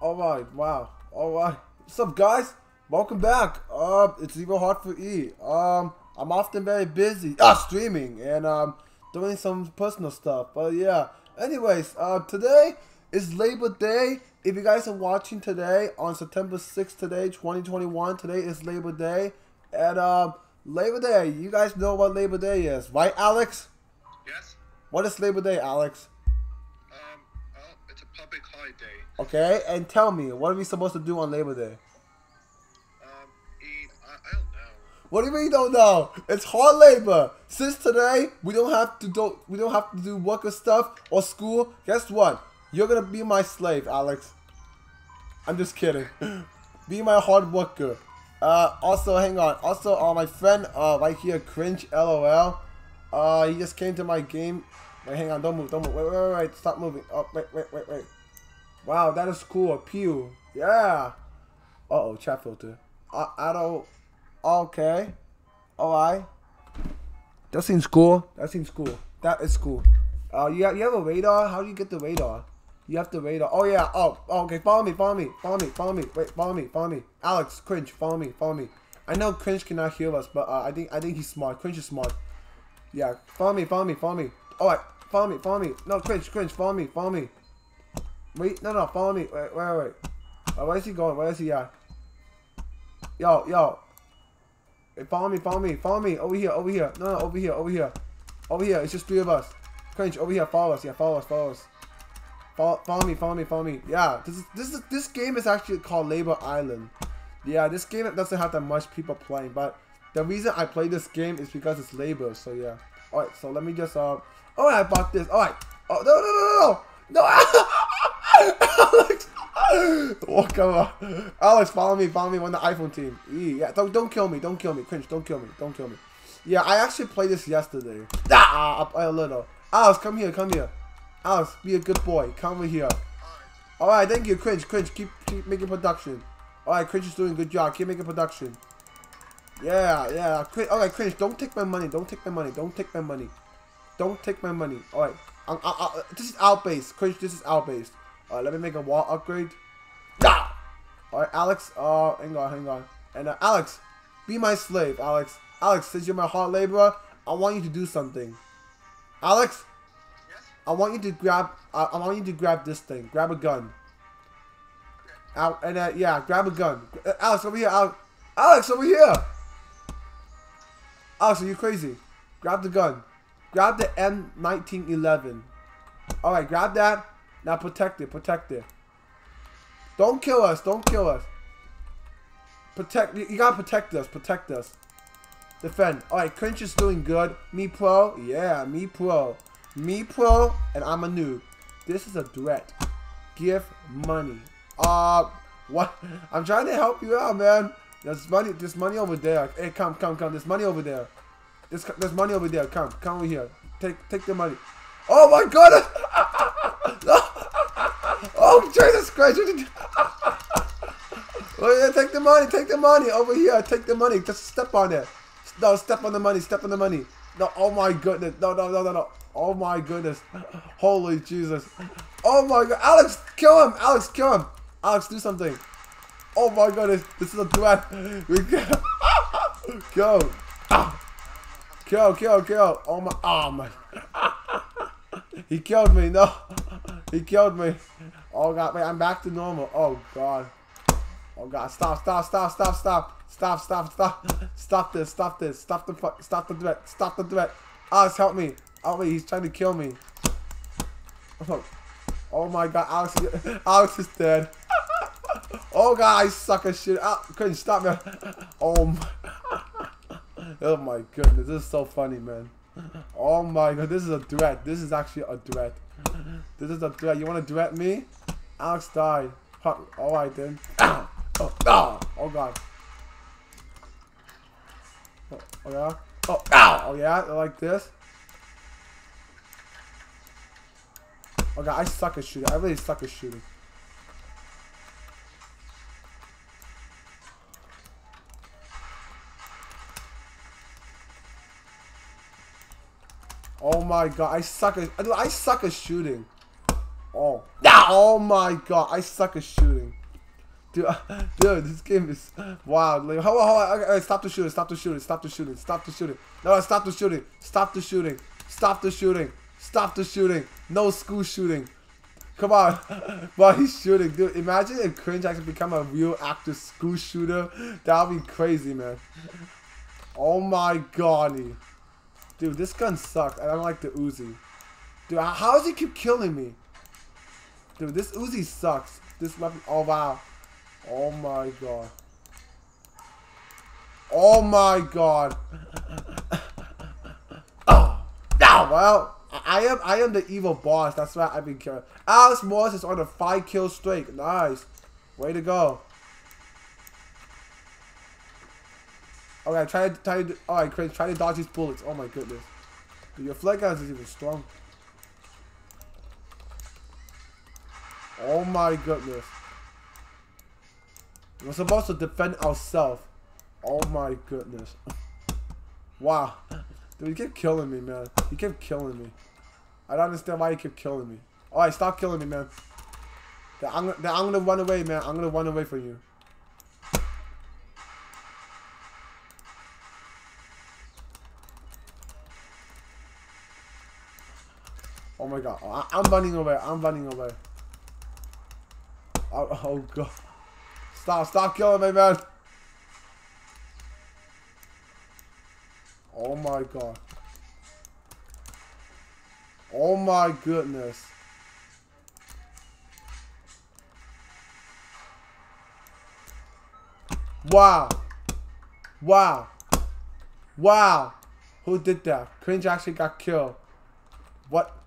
Alright, wow. Alright. What's up, guys? Welcome back. Uh, it's Evil Heartful E. Um, I'm often very busy, uh, streaming and um, doing some personal stuff. But yeah. Anyways, uh, today is Labor Day. If you guys are watching today on September 6th today, 2021, today is Labor Day. And um, Labor Day, you guys know what Labor Day is, right, Alex? Yes. What is Labor Day, Alex? Okay, and tell me, what are we supposed to do on Labor Day? Um. Eat. I, I don't know. What do you mean you don't know? It's hard labor. Since today we don't have to do we don't have to do worker stuff or school. Guess what? You're gonna be my slave, Alex. I'm just kidding. be my hard worker. Uh, also, hang on. Also, uh, my friend uh, right here, cringe, lol. Uh, he just came to my game. Wait, hang on. Don't move. Don't move. Wait, wait, wait, wait. Stop moving. Oh, wait, wait, wait, wait. Wow, that is cool. A pew. Yeah. Uh oh, chat filter. I, I don't. Okay. Alright. That seems cool. That seems cool. That is cool. Uh, you have, you have a radar? How do you get the radar? You have the radar. Oh, yeah. Oh, oh, okay. Follow me. Follow me. Follow me. Follow me. Wait. Follow me. Follow me. Alex, Cringe. Follow me. Follow me. I know Cringe cannot hear us, but uh, I think I think he's smart. Cringe is smart. Yeah. Follow me. Follow me. Follow me. Alright. Follow me. Follow me. No, Cringe. Cringe. Follow me. Follow me. Wait. No, no. Follow me. Wait. Wait. Wait. Where is he going? Where is he at? Yo. Yo. Hey, follow me, follow me, follow me. Over here, over here. No, no, over here, over here. Over here. It's just three of us. Cringe, over here. Follow us. Yeah, follow us, follow us. Follow, follow me, follow me, follow me. Yeah, this is this is this game is actually called Labor Island. Yeah, this game doesn't have that much people playing, but the reason I play this game is because it's labor. So yeah. All right, so let me just uh. Oh, I bought this. All right. Oh no, no no no no no. Alex. Come on, Alex, follow me, follow me on the iPhone team. Yeah, don't don't kill me, don't kill me, cringe, don't kill me, don't kill me. Yeah, I actually played this yesterday. Ah, I played a little. Alex, come here, come here. Alex, be a good boy. Come over here. All right, thank you, cringe, cringe. Keep keep making production. All right, cringe is doing a good job. Keep making production. Yeah, yeah. Cringe, all right, cringe. Don't take my money. Don't take my money. Don't take my money. Don't take my money. All right. I, I, I, this is outbase. Cringe, this is outbase. Alright, let me make a wall upgrade. Ah! Alright, Alex, uh, hang on, hang on. And uh, Alex, be my slave, Alex. Alex, since you're my hard laborer, I want you to do something. Alex, Yes. I want you to grab, uh, I want you to grab this thing. Grab a gun. Out and uh, yeah, grab a gun. Uh, Alex, over here. Alex, Alex, over here. Alex, are you crazy? Grab the gun. Grab the M1911. All right, grab that. Now protect it, protect it. Don't kill us, don't kill us. Protect, you gotta protect us, protect us. Defend. Alright, Cringe is doing good. Me pro, yeah, me pro. Me pro, and I'm a noob. This is a threat. Give money. Uh, what? I'm trying to help you out, man. There's money, there's money over there. Hey, come, come, come. There's money over there. There's, there's money over there. Come, come over here. Take, take the money. Oh my goodness! Oh, Jesus Christ! oh, yeah, take the money, take the money over here. Take the money. Just step on it. No, step on the money. Step on the money. No, oh my goodness. No, no, no, no, no. Oh my goodness. Holy Jesus. Oh my God. Alex, kill him. Alex, kill him. Alex, do something. Oh my goodness. This is a threat. We. Ah. Kill, kill, kill. Oh my. Oh my. He killed me. No. He killed me. Oh god, wait, I'm back to normal. Oh god. Oh god, stop, stop, stop, stop, stop. Stop, stop, stop. Stop this, stop this. Stop the fuck, stop the threat. Stop the threat. Alex, help me. Oh wait, he's trying to kill me. Oh, my god, Alex, Alex is dead. Oh god, I suck at shit. Ah, couldn't stop me. Oh my. Oh my goodness, this is so funny, man. Oh my god, this is a threat. This is actually a threat. This is a threat. You want to threat me? Alex died. Alright then. Oh, oh, ah. oh god. Oh, yeah? Oh, ow! Oh yeah? Like this? God, I suck at shooting. I really suck at shooting. My god, I suck at I suck at shooting. Oh. Oh my god. I suck at shooting. Dude, dude, this game is wild. Like, hold on, hold on. Okay, stop the shooting. Stop the shooting. Stop the shooting. Stop the shooting. No, stop the shooting. Stop the shooting. Stop the shooting. Stop the shooting. No school shooting. Come on. While he's shooting, dude. Imagine if Cringe actually become a real active school shooter. That would be crazy, man. Oh my god. Dude, this gun sucks. I don't like the Uzi. Dude, how does he keep killing me? Dude, this Uzi sucks. This weapon. Oh, wow. Oh my god. Oh my god. oh. No, well. I am I am the evil boss. That's why I've been killing. Alex Morris is on a five kill streak. Nice. Way to go. Okay, try to try to alright, Chris, try to dodge these bullets. Oh my goodness. Dude, your flare gun is even strong. Oh my goodness. We're supposed to defend ourselves. Oh my goodness. wow. Dude, he kept killing me, man. He kept killing me. I don't understand why he kept killing me. Alright, stop killing me, man. I'm, I'm gonna run away, man. I'm gonna run away from you. Oh my god. I, am running away. I'm running away. Oh, oh god. Stop, stop killing me, man. Oh my god. Oh my goodness. Wow. Wow. Wow. Who did that? Cringe actually got killed. What?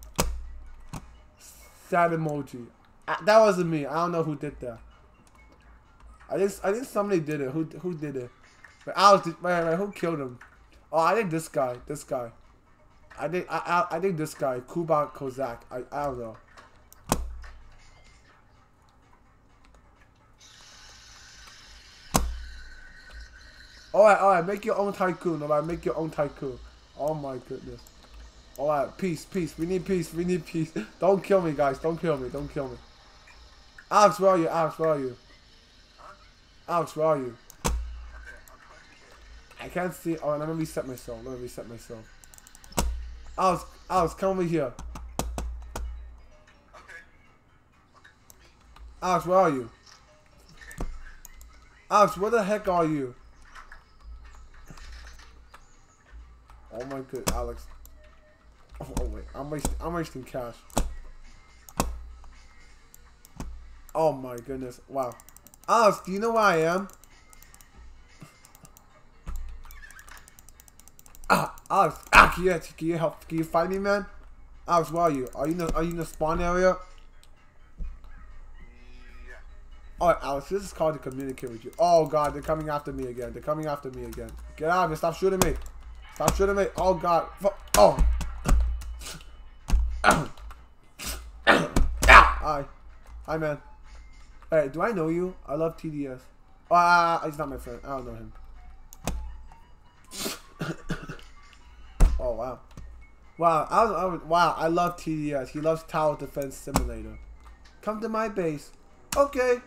Sad emoji. That wasn't me. I don't know who did that. I think I think somebody did it. Who who did it? But did, wait, wait, who killed him? Oh, I think this guy. This guy. I think I I, I think this guy, Kuba Kozak. I I don't know. Alright, alright, make your own tycoon, alright, make your own tycoon. Oh my goodness. Alright, peace, peace. We need peace, we need peace. Don't kill me, guys. Don't kill me, don't kill me. Alex, where are you? Alex, where are you? Alex, where are you? I can't see. Oh, let me reset myself. Let me reset myself. Alex, Alex, come over here. Alex, where are you? Alex, where the heck are you? Oh my god, Alex. Oh, wait, I'm wasting. I'm wasting cash. Oh my goodness! Wow. Alex, do you know where I am? ah, Alex, ah, can you, can you help? Can you find me, man? Alex, where are you? Are you in the, are you in the spawn area? Yeah. Alright, Alex, this is called to communicate with you. Oh god, they're coming after me again. They're coming after me again. Get out of here. Stop shooting me. Stop shooting me. Oh god. Oh. Hi, man. Hey, do I know you? I love TDS. Ah, uh, he's not my friend. I don't know him. oh wow, wow! I, I, wow! I love TDS. He loves Tower Defense Simulator. Come to my base. Okay.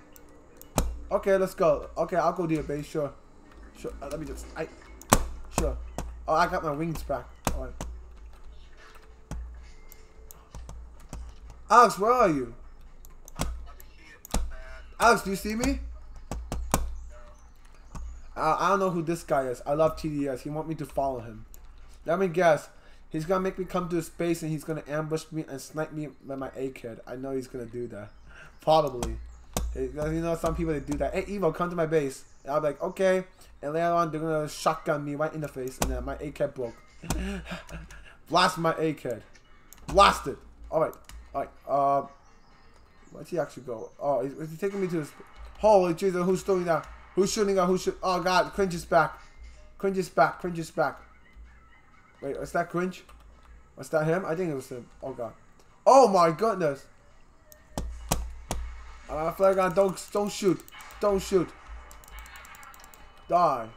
Okay, let's go. Okay, I'll go to your base. Sure. Sure. Uh, let me just. I. Sure. Oh, I got my wings back. All right. Alex, where are you? Alex, do you see me? I, I don't know who this guy is. I love TDS. He want me to follow him. Let me guess. He's gonna make me come to space and he's gonna ambush me and snipe me with my A-kid. I know he's gonna do that. Probably. You know, some people they do that. Hey, Evo, come to my base. And I'm like, okay. And later on, they're gonna shotgun me right in the face, and then my A-kid broke. Blast my A-kid. Blast it. All right. All right. Uh. Where'd he actually go? Oh, is, is he taking me to this? Holy Jesus, who's doing that? Who's shooting at who's shoot? Oh God, Cringe is back. Cringe is back. Cringe is back. Wait, was that Cringe? Was that him? I think it was him. Oh God. Oh my goodness. I Uh, gun, don't, don't shoot. Don't shoot. Die.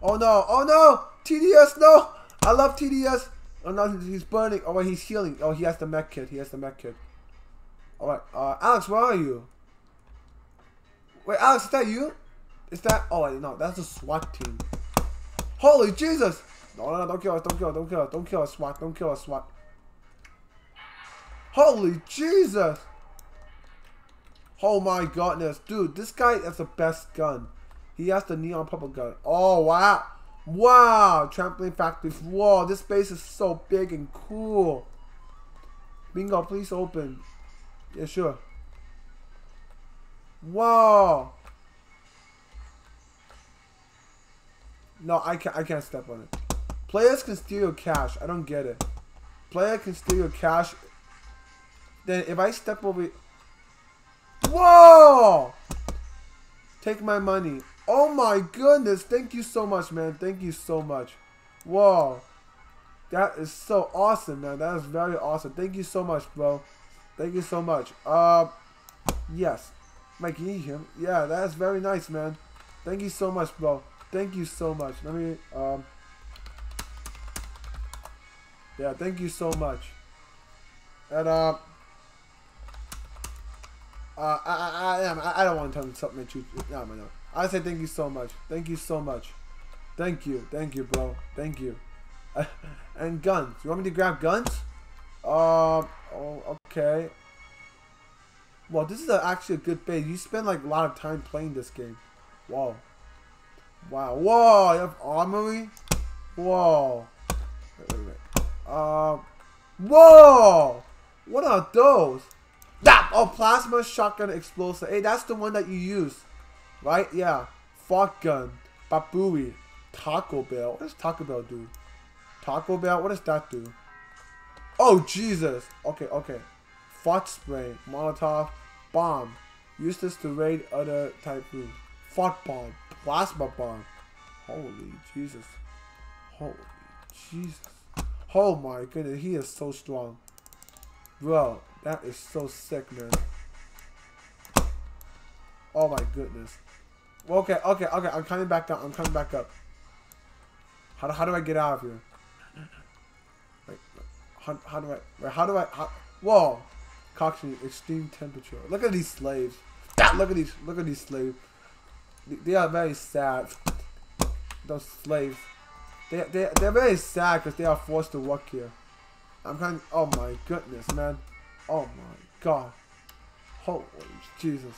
Oh no, oh no! TDS, no! I love TDS. Oh no, he's burning. Oh wait, he's healing. Oh, he has the med kit. He has the med kit. Alright, uh, Alex, where are you? Wait, Alex, is that you? Is that? Oh, wait, no, that's a SWAT team. Holy Jesus! No, no, no, don't kill us, don't kill us, don't kill us, don't kill us, SWAT, don't kill us, SWAT. Holy Jesus! Oh my goodness, dude, this guy has the best gun. He has the neon purple gun. Oh, wow. Wow, trampoline factory. Whoa, this base is so big and cool. Bingo, please open. Yeah, sure. Whoa. No, I can't. I can't step on it. Players can steal your cash. I don't get it. Player can steal your cash. Then if I step over, whoa! Take my money. Oh my goodness! Thank you so much, man. Thank you so much. Whoa, that is so awesome, man. That is very awesome. Thank you so much, bro. Thank you so much. Uh, yes. Mike, him? Yeah, that's very nice, man. Thank you so much, bro. Thank you so much. Let me, um, yeah, thank you so much. And, uh, uh, I, I, I I, don't want to tell something that you, no, no, no. I say thank you so much. Thank you so much. Thank you. Thank you, bro. Thank you. and guns. You want me to grab guns? Um, oh, okay. Well, this is a, actually a good base. You spend like a lot of time playing this game. Whoa. Wow. Whoa, you have armory? Whoa. Wait, wait, wait. Uh, whoa! What are those? That oh plasma shotgun explosive. Hey, that's the one that you use, right? Yeah. Fog gun, Babui, Taco Bell. What does Taco Bell do? Taco Bell. What does that do? Oh Jesus. Okay, okay. Fart spray, Molotov, bomb. Use this to raid other type rooms. Fart bomb, plasma bomb. Holy Jesus. Holy Jesus. Oh my goodness, he is so strong. Bro, that is so sick, man. Oh my goodness. Okay, okay, okay, I'm coming back up. I'm coming back up. How, do- how do I get out of here? How, how do I, how do I, how, whoa. Coxie, extreme temperature. Look at these slaves. Look at these, look at these slaves. They- They are very sad. Those slaves. They, they, they're very sad because they are forced to work here. I'm kind of, oh my goodness, man. Oh my god. Holy Jesus.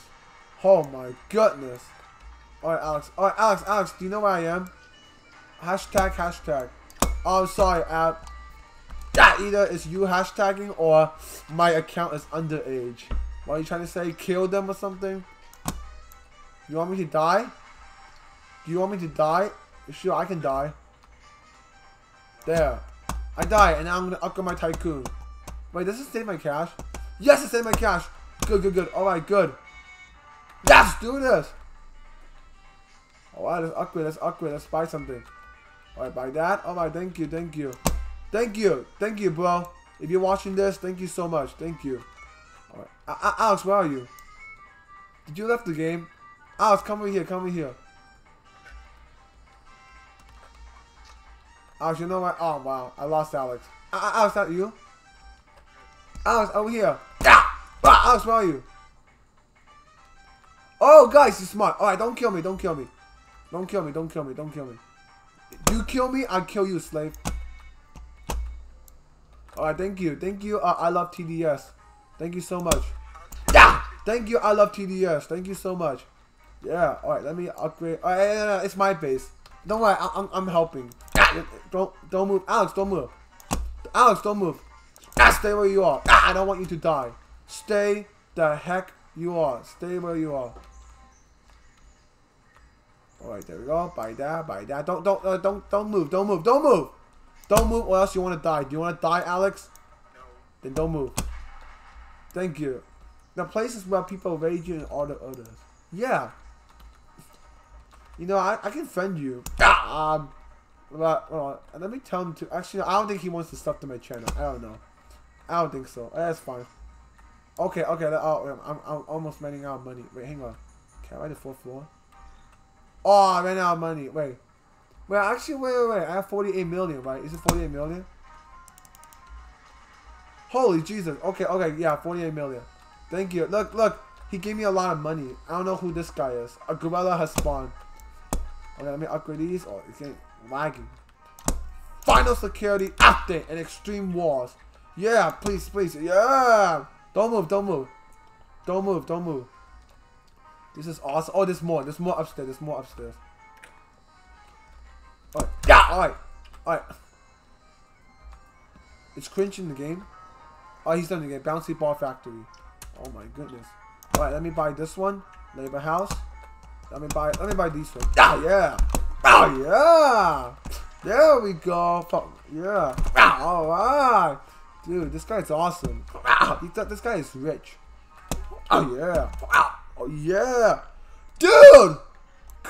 Oh my goodness. Alright, Alex. Alright, Alex, Alex, do you know where I am? Hashtag, hashtag. Oh, I'm sorry, app. Yeah, either it's you hashtagging or my account is underage. What are you trying to say? Kill them or something? You want me to die? Do you want me to die? Sure, I can die. There. I die, and now I'm gonna upgrade my tycoon. Wait, does it save my cash? Yes, it saved my cash. Good, good, good. Alright, good. Let's do this. Alright, let's upgrade, let's upgrade, let's buy something. Alright, buy that. Alright, thank you, thank you. Thank you, thank you, bro. If you're watching this, thank you so much. Thank you. Alright. A- A- Alex, where are you? Did you left the game? Alex, come over here, come over here. Alex, you know what? Oh, wow. I lost Alex. A- Alex, that you? Alex, over here. Ah! Ah, Alex, where are you? Oh, guys, you're smart. Alright, don't kill me, don't kill me. Don't kill me, don't kill me, don't kill me. You kill me, I'll kill you, slave. Alright, thank you. Thank you. Uh, I love TDS. Thank you so much. Yeah! Thank you. I love TDS. Thank you so much. Yeah. Alright, let me upgrade. Alright, yeah, yeah, yeah, it's my base. Don't worry, I, I'm, I'm helping. Don't don't move. Alex, don't move. Alex, don't move. Stay where you are. I don't want you to die. Stay the heck you are. Stay where you are. Alright, there we go. Buy that, buy that. Don't don't uh, don't don't move. Don't move. Don't move. Don't move or else you want to die. Do you want to die, Alex? No. Then don't move. Thank you. The places where people rage you and all the others. Yeah. You know, I, I can friend you. Um, but, well, let me tell him to. Actually, I don't think he wants to stuff to my channel. I don't know. I don't think so. That's fine. Okay, okay. Oh, I'm, I'm almost running out of money. Wait, hang on. Can I ride the fourth floor? Oh, I ran out of money. Wait. Wait, actually, wait, wait, wait. I have 48 million, right? Is it 48 million? Holy Jesus. Okay, okay, yeah, 48 million. Thank you. Look, look. He gave me a lot of money. I don't know who this guy is. A gorilla has spawned. Okay, let me upgrade these. Oh, it's getting lagging. Final security update and extreme walls. Yeah, please, please. Yeah. Don't move, don't move. Don't move, don't move. This is awesome. Oh, there's more. There's more upstairs. There's more upstairs. Alright. Yeah. Alright. Alright. It's cringe in the game. Oh, he's done game. Bouncy Ball Factory. Oh my goodness. Alright, let me buy this one. Labor House. Let me buy let me buy these ones. Ah yeah. Oh yeah. There we go. Fuck yeah. Alright. Dude, this guy's awesome. He thought this guy is rich. Oh yeah. Oh yeah. Dude!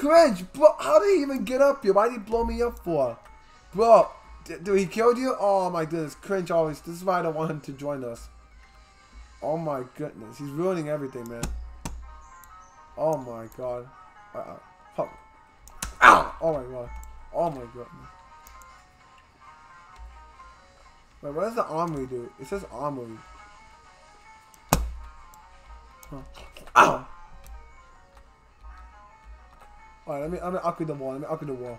Cringe, bro, how did he even get up here? Why did he blow me up for? Bro, Did he killed you? Oh my goodness, cringe always. This is why I don't want him to join us. Oh my goodness, he's ruining everything, man. Oh my god. Uh, uh. Ow! Oh my god. Oh my goodness. Wait, what does the armory do? It says armory. Huh. Ow! Alright, let me let me upgrade the wall. Let me upgrade the wall.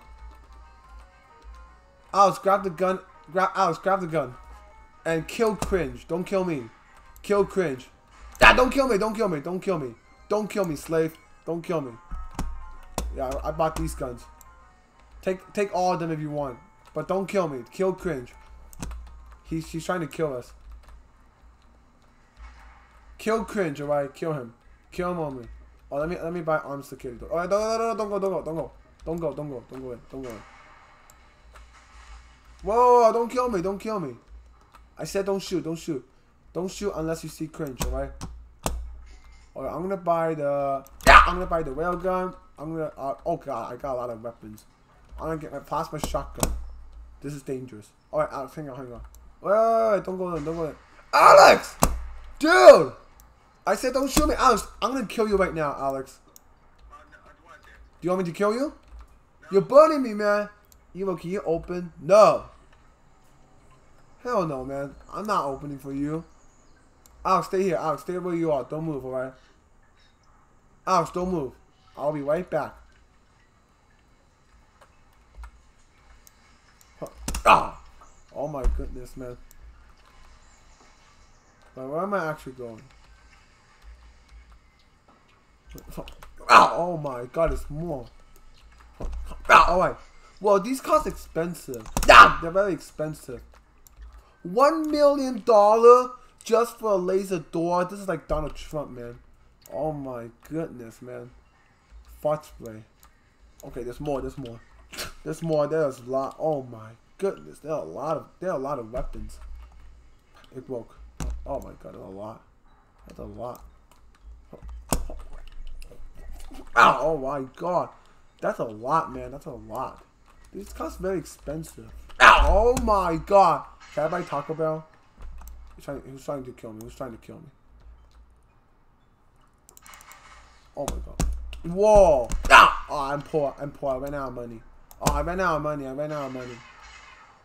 Alex, grab the gun. Grab Alex, grab the gun. And kill cringe. Don't kill me. Kill cringe. Ah, don't kill me, don't kill me, don't kill me. Don't kill me, slave. Don't kill me. Yeah, I, I bought these guns. Take take all of them if you want. But don't kill me. Kill cringe. He's he's trying to kill us. Kill cringe, alright? Kill him. Kill him on me. Oh let me let me buy armed security. Alright, don't, don't, don't, don't go, don't go, don't go. Don't go, don't go, don't go in, don't go in. Whoa, don't kill me, don't kill me. I said don't shoot, don't shoot. Don't shoot unless you see cringe, alright? Alright, I'm gonna buy the I'm gonna buy the railgun. I'm gonna uh, oh god, I got a lot of weapons. I'm gonna get my plasma shotgun. This is dangerous. Alright, Alex, hang on, hang on. Wait, wait, wait, don't go in, don't go in. Alex! Dude! I said don't shoot me, Alex. I'm gonna kill you right now, Alex. No, I want it. Do you want me to kill you? You're burning me, man. Evo, can you open? No. Hell no, man. I'm not opening for you. Alex, stay here. Alex, stay where you are. Don't move, alright? Alex, don't move. I'll be right back. Ah! Oh my goodness, man. But where am I actually going? Oh my god, it's more. Alright. Well, these cost expensive. They're very expensive. One million dollar just for a laser door. This is like Donald Trump, man. Oh my goodness, man. Fart spray. Okay, there's more. There's more. There's more. There's a lot. Oh my goodness. There are a lot of. There are a lot of weapons. It broke. Oh my god, there's a lot. That's a lot. Ow, oh my god. That's a lot, man. That's a lot. These cost very expensive. Ow. Oh my god. Can I buy Taco Bell? He's trying, he was trying to kill me. He was trying to kill me. Oh my god. Whoa. Ah. Oh, I'm poor. I'm poor. I ran out of money. Oh, I ran out of money. I ran out of money.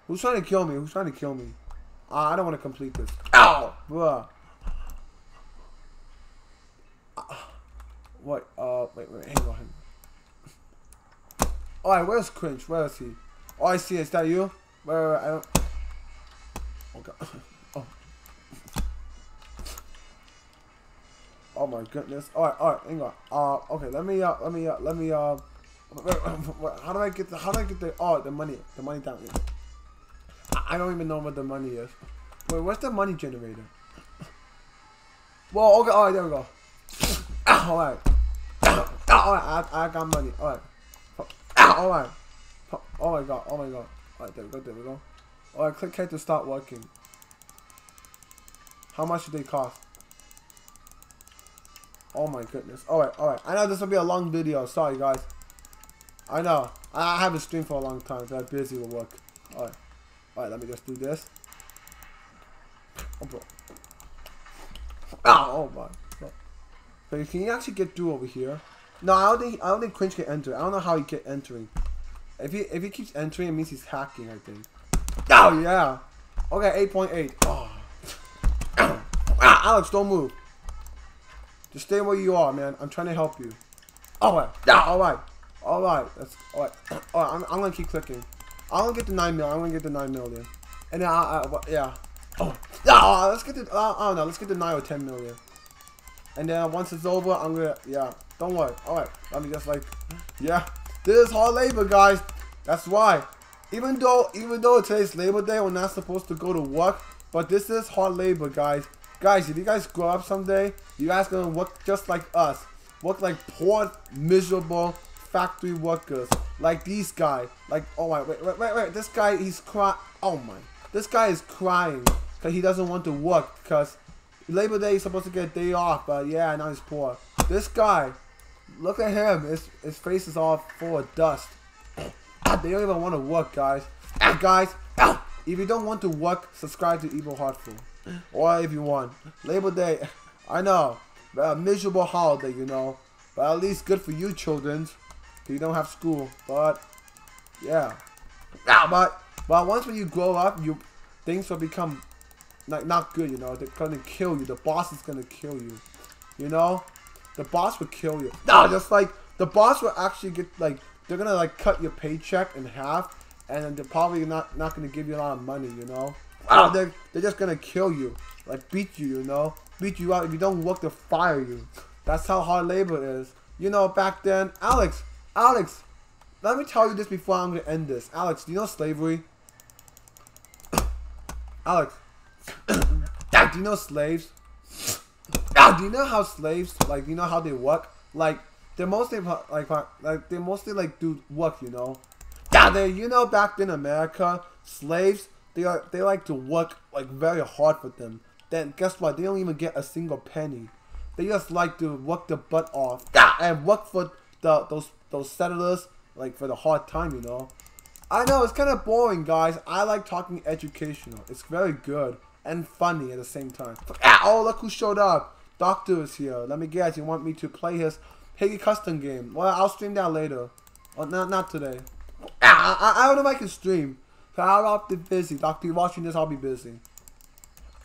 Who's trying to kill me? Who's trying to kill me? Uh, I don't want to complete this. Ow! Bruh. What? Uh, wait, wait, hang on. Alright, where's Cringe? Where is he? Oh, I see. Is that you? Where? where I don't. Oh god. Oh. Oh my goodness. Alright, alright, hang on. Uh, okay, let me, uh, let me, uh, let me, uh, how do I get the, how do I get the, oh, the money, the money down here. I I don't even know what the money is. Wait, where's the money generator? Well, okay, alright, there we go. Alright. Alright, I, I got money. Alright. Alright. Oh my god, oh my god. Alright, there we go, there we go. Alright, click here to start working. How much do they cost? Oh my goodness. Alright, alright. I know this will be a long video. Sorry, guys. I know. I haven't streamed for a long time. I'm busy with work. Alright. Alright, let me just do this. Oh, bro. Ah, oh my. God. But can you actually get through over here? No, I don't think I don't think Quinch can enter. I don't know how he get entering. If he if he keeps entering, it means he's hacking. I think. Oh yeah. Okay, eight point eight. Oh. ah, Alex, don't move. Just stay where you are, man. I'm trying to help you. Alright. Yeah, alright. Alright. That's alright. Alright, I'm, I'm gonna keep clicking. I'm gonna get the 9 million. I'm gonna get the 9 million. And then, I, I, yeah. Oh, yeah, let's get the, uh, I don't know, let's get the 9 or 10 million. And then once it's over, I'm gonna, yeah, don't worry. Alright, let me just like, yeah. This is hard labor, guys. That's why. Even though, even though today's Labor Day, we're not supposed to go to work, but this is hard labor, guys. Guys, if you guys grow up someday, you guys gonna work just like us. Work like poor, miserable factory workers. Like these guys. Like, oh my, wait, wait, wait, wait. This guy, he's crying. Oh my. This guy is crying because he doesn't want to work because Labor Day is supposed to get a day off, but yeah, now he's poor. This guy, look at him. His, his face is all full of dust. Ah, they don't even want to work, guys. And guys, ah, if you don't want to work, subscribe to Evil Heartful. Or if you want. Labor Day, I know. but A miserable holiday, you know. But at least good for you, children. You don't have school. But, yeah. But, but once when you grow up, you things will become like not good, you know. They're gonna kill you. The boss is gonna kill you. You know? The boss will kill you. No, just like the boss will actually get like they're gonna like cut your paycheck in half, and they're probably not not gonna give you a lot of money. You know, wow. they're they're just gonna kill you, like beat you. You know, beat you out if you don't work to fire you. That's how hard labor is. You know, back then, Alex, Alex, let me tell you this before I'm gonna end this. Alex, do you know slavery? Alex, do you know slaves? do you know how slaves like? You know how they work? Like they're mostly like like they mostly like do work, you know. They you know back in America, slaves they are they like to work like very hard for them. Then guess what? They don't even get a single penny. They just like to work the butt off and work for the those those settlers like for the hard time, you know. I know it's kind of boring, guys. I like talking educational. It's very good and funny at the same time. Ah, oh, look who showed up. Doctor is here. Let me guess. You want me to play his Higgy custom game. Well, I'll stream that later. Well, not not today. Ah. I, I, I don't know if I can stream. So I'll be busy. Doctor, you watching this? I'll be busy.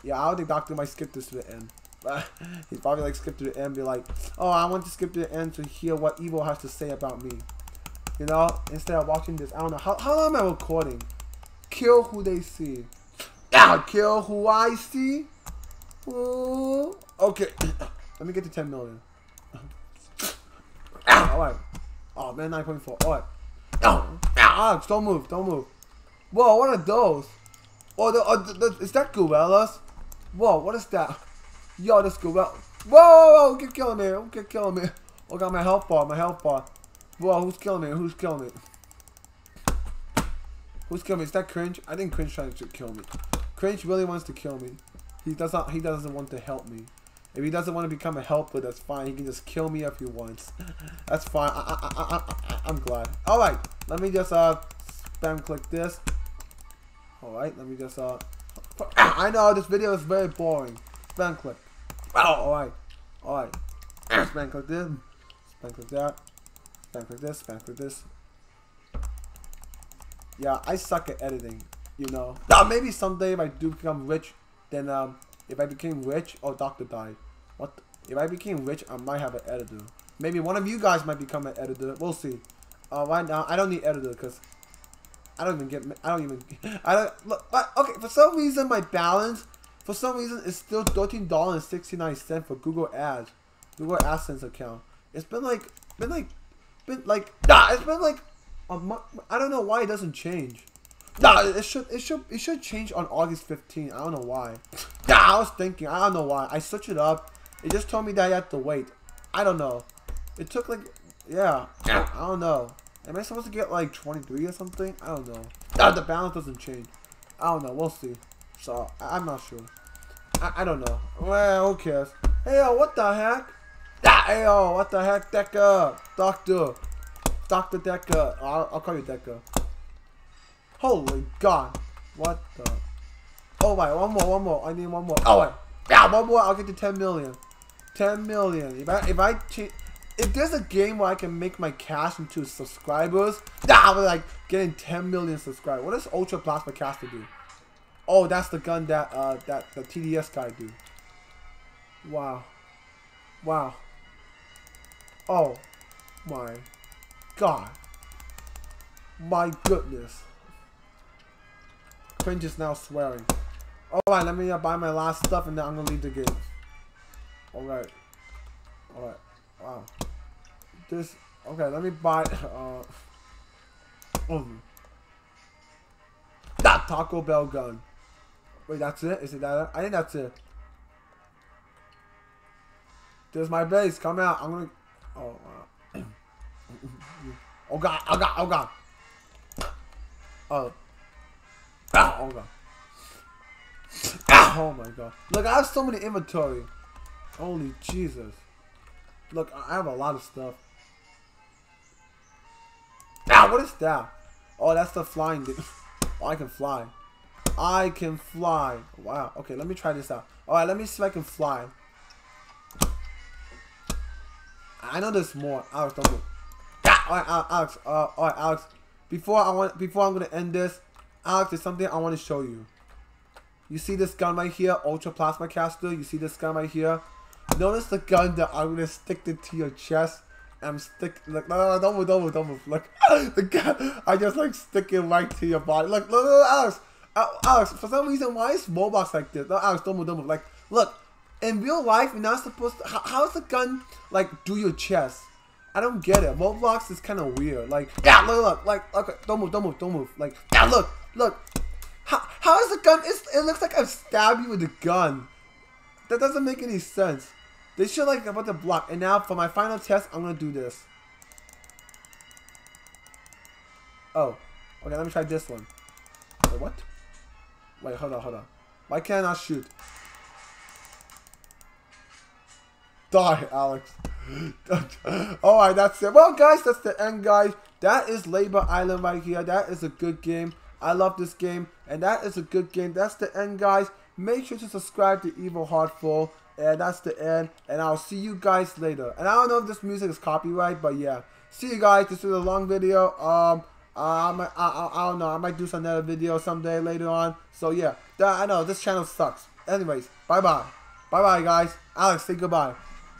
Yeah, I don't think Doctor might skip this to the end. He'd probably like skip to the end be like, oh, I want to skip to the end to hear what Evil has to say about me. You know, instead of watching this, I don't know. How, how long am I recording? Kill who they see. Yeah, kill who I see. Ooh. Okay. Let me get to 10 million. Alright. Oh man, 9.4. Alright. Alex, ah, don't move, don't move. Whoa, what are those? Oh, the, oh the, the, is that gorillas? Whoa, what is that? Yo, this gorilla. Whoa, whoa, whoa, keep killing me. Keep killing me? Oh, got my health bar, my health bar. Whoa, who's killing me? Who's killing me? Who's killing me? Is that cringe? I think cringe trying to kill me. Cringe really wants to kill me. He does not. He doesn't want to help me. If he doesn't want to become a helper, that's fine. He can just kill me if he wants. That's fine. I, I, I, am glad. All right. Let me just uh spam click this. All right. Let me just uh. I know this video is very boring. Spam click. Oh. All right. All right. Spam click this. Spam click that. Spam click this. Spam click this. Yeah, I suck at editing. You know. Now maybe someday if I do become rich, then um if I became rich, oh, Doctor died. What? If I became rich, I might have an editor. Maybe one of you guys might become an editor. We'll see. Uh, right now, I don't need editor because I don't even get. I don't even. I don't. Look, okay, for some reason, my balance, for some reason, is still thirteen dollars and sixty nine cent for Google Ads, Google AdSense account. It's been like, been like, been like, nah, it's been like a month. I don't know why it doesn't change. Nah, it should it should it should change on August 15th. I don't know why. Nah, I was thinking. I don't know why. I switched it up. It just told me that I had to wait. I don't know. It took like yeah. I don't know. Am I supposed to get like 23 or something? I don't know. Nah, the balance doesn't change. I don't know. We'll see. So I am not sure. I, I don't know. Well, who cares? Hey yo, what the heck? Ah, hey yo, what the heck, Decker? Doctor. Dr. Decker. I'll, I'll call you Decker. Holy God. What the? Oh, wait. One more. One more. I need one more. Oh, wait. Yeah, one more. I'll get to 10 million. 10 million. If I, if I if there's a game where I can make my cash into subscribers, nah, I'm like getting 10 million subscribers. What does Ultra Plasma Caster do? Oh, that's the gun that uh that the TDS guy do. Wow. Wow. Oh my god. My goodness. Cringe is now swearing. Alright, let me uh, buy my last stuff and then I'm gonna leave the game. Alright. Alright. Wow. This okay, let me buy uh um that Taco Bell gun. Wait, that's it? Is it that? I think that's it. There's my base. Come out. I'm gonna. Oh. Uh, oh god. Oh god. Oh god. Oh. Oh god. Oh my god. Look, I have so many inventory. Holy Jesus. Look, I have a lot of stuff. Ah, what is that? Oh, that's the flying thing. Oh, I can fly. I can fly. Wow. Okay, let me try this out. Alright, let me see if I can fly. I know there's more. Alex, don't move. Alright, Alex. Uh, alright, Alex. Before I want, before I'm gonna end this, Alex, there's something I want to show you. You see this gun right here, Ultra Plasma Caster? You see this gun right here? Notice the gun that I'm gonna stick it to your chest. I'm stick like no, no, no, don't move, don't move, don't move. Look, the gun, I just like stick it right to your body. Look, look, look, Alex, Alex. For some reason, why is Roblox like this? No, Alex, don't move, don't move. Like, look, in real life, you're not supposed to. How, how's the gun like do your chest? I don't get it. Roblox is kind of weird. Like, yeah, look, look, like, okay, don't move, don't move, don't move. Like, yeah, look, look. How, how is the gun? It's, it looks like I've stabbed you with a gun. That doesn't make any sense. They should like about to block. And now for my final test, I'm gonna do this. Oh, okay. Let me try this one. Wait, what? Wait, hold on, hold on. Why can't I not shoot? Die, Alex. Alright, that's it. Well, guys, that's the end, guys. That is Labor Island right here. That is a good game. I love this game. And that is a good game. That's the end, guys. Make sure to subscribe to Evil Heartful. And that's the end. And I'll see you guys later. And I don't know if this music is copyright, but yeah. See you guys. This was a long video. Um, I, might, I, I, I don't know. I might do some other video someday later on. So yeah. I know this channel sucks. Anyways, bye bye. Bye bye, guys. Alex, say goodbye.